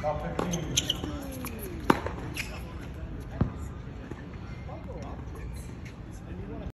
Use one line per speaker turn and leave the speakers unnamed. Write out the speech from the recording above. Kaffee kriegen.